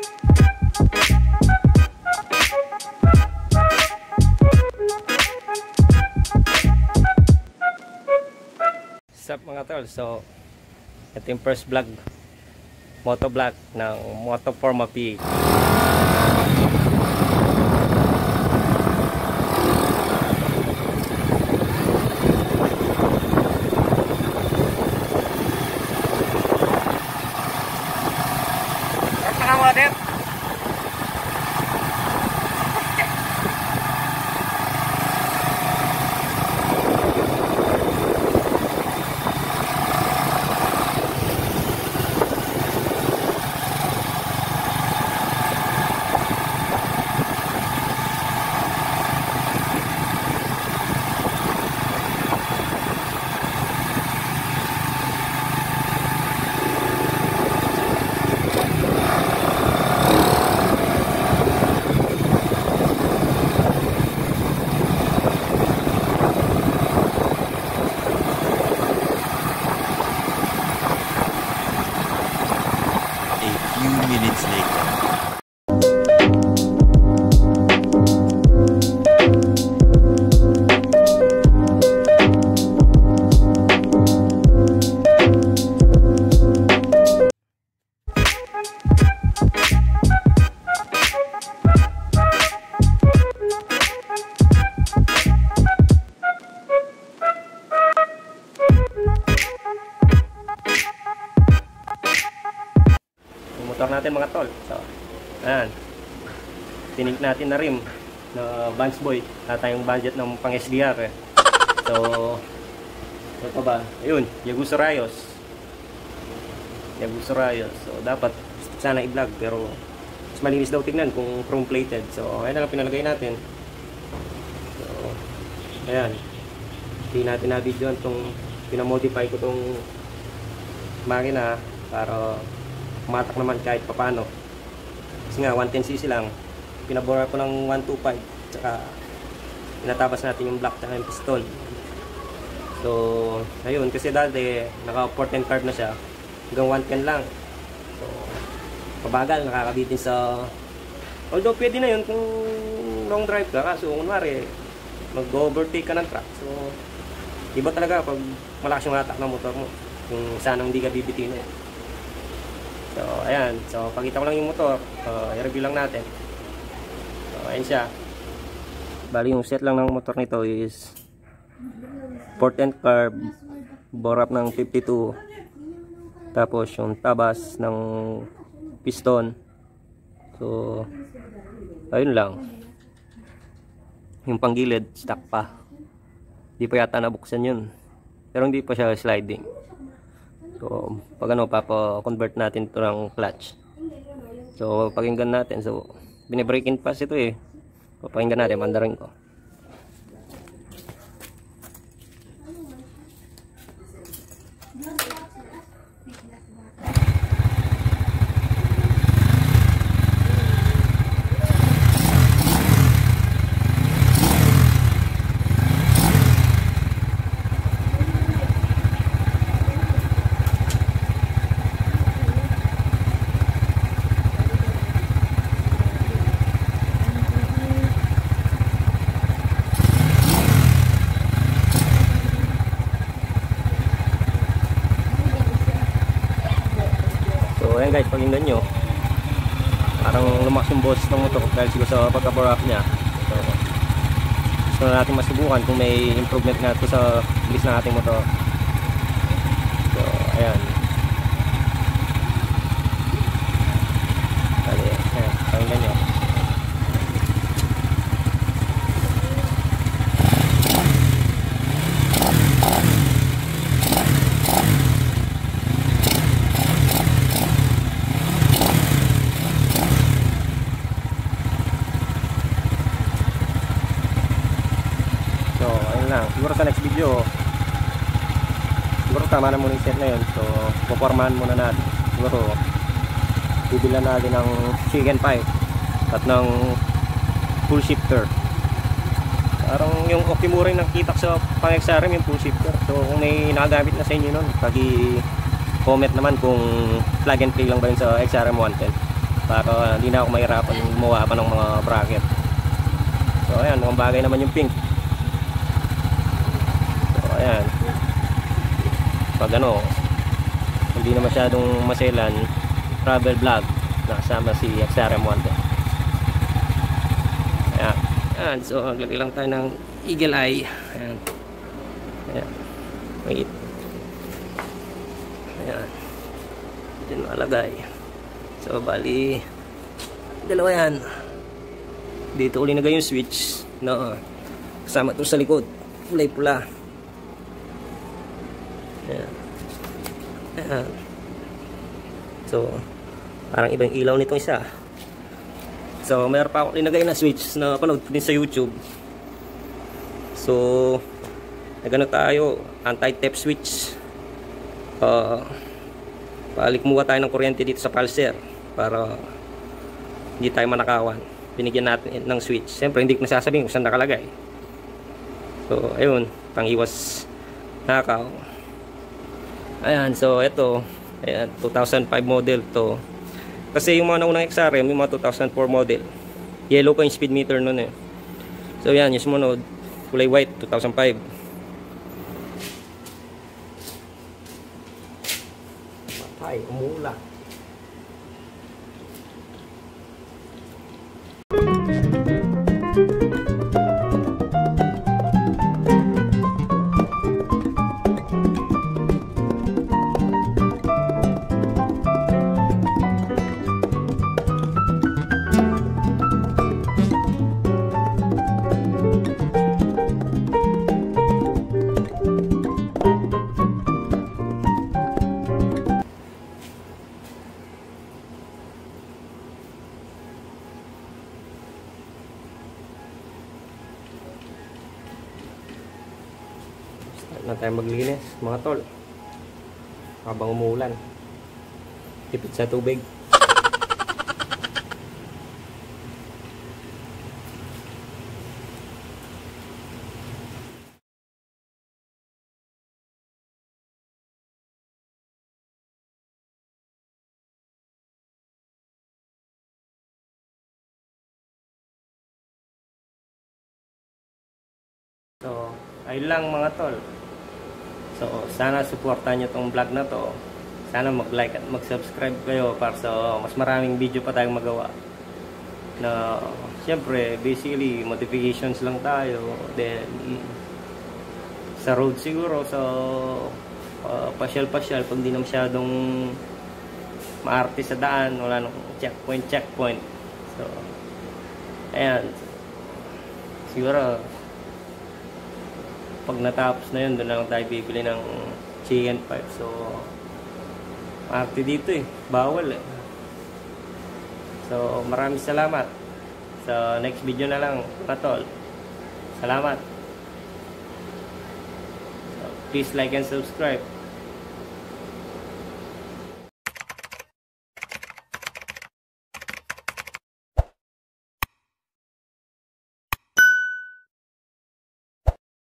What's up mga tol? So, ito yung first vlog moto vlog ng Moto Forma P. motor natin mga tol. So, ayan. Tinig natin na rim na Vans Boy. Wala tayong budget ng pang SDR eh. So, ano pa ba? Ayun, Yaguso Rayos. Yaguso Rayos. So, dapat sana i-vlog pero mas malinis daw tignan kung chrome plated. So, ayan na lang pinalagay natin. So, ayan. Hindi natin na video itong pinamodify ko itong makina para matak naman kahit papano. Kasi nga 110cc lang. Pinabora ko ng 125 tsaka pinatabas natin yung block tsaka yung piston. So, ayun kasi dati naka 410 carb na siya. Hanggang 110 lang. So, pabagal nakakabitin sa Although pwede na yun kung long drive ka kaso kunwari mag-overtake ka ng truck. So, iba talaga pag malakas yung hatak ng motor mo. Kung saan hindi ka bibitin eh. So, ayan. So, pakita ko lang yung motor. Uh, i-review lang natin. So, ayan siya. Bali, yung set lang ng motor nito is port and carb. Bore up ng 52. Tapos, yung tabas ng piston. So, ayun lang. Yung panggilid, stuck pa. Di pa yata nabuksan yun. Pero hindi pa siya sliding. So, pag ano, papa-convert natin ito ng clutch. So, pakinggan natin. So, binibreak in pass ito eh. Papakinggan natin, mandarin ko. So, ayan guys, pakinggan nyo. Parang lumakas yung boses ng motor dahil siguro sa pagka-bore niya. So, gusto na natin masubukan kung may improvement nga ito sa bilis ng ating motor. So, ayan. Bali, ayan, pakinggan nyo. So, ayun lang. Siguro sa next video, siguro tama na muna yung set na yun. So, pupormahan muna natin. Siguro, bibilan natin ng chicken pie at ng full shifter. Parang yung Okimura yung nakikita sa pang-XRM yung full shifter. So, kung may nakagamit na sa inyo nun, pagi comment naman kung plug and play lang ba yun sa XRM 110. para hindi na ako mahirapan gumawa pa ng mga bracket. So ayan, mukhang bagay naman yung pink. So ayan. Pag ano, hindi na masyadong maselan, travel vlog nakasama si XRM Wonder. Ayan. Ayan, so maglagay lang tayo ng eagle eye. Ayan. Ayan. Wait. Ayan. Diyan malagay. So, bali, dalawa yan. Dito uli nagay yung switch. No. Kasama to sa likod. Kulay pula. Ayan. Ayan. So, parang ibang ilaw nitong isa. So, mayroon pa ako linagay na switch na panood din sa YouTube. So, nagano tayo, anti-tap switch. Uh, palikmuha tayo ng kuryente dito sa pulser para hindi tayo manakawan. Binigyan natin ng switch. Siyempre, hindi ko nasasabihin kung saan nakalagay. So, ayun, pang iwas nakaw. Ayan, so ito, ayan, 2005 model to. Kasi yung mga naunang XRM, yung mga 2004 model, yellow ko yung speed meter nun eh. So yan, yung sumunod, kulay white, 2005. Patay, umula. Na tayo maglinis, mga tol. Habang umuulan. Tipid sa tubig. So, ayun lang mga tol. So, sana suportahan nyo tong vlog na to. Sana mag-like at mag-subscribe kayo para sa mas maraming video pa tayong magawa. Na, syempre, basically, modifications lang tayo. Then, sa road siguro, so, uh, pasyal-pasyal, pag di na masyadong maarte sa daan, wala nang checkpoint, checkpoint. So, ayan. Siguro, pag natapos na yun, doon lang tayo bibili ng chicken pipe. So, arte dito eh. Bawal eh. So, maraming salamat. Sa next video na lang, patol. Salamat. So, please like and subscribe.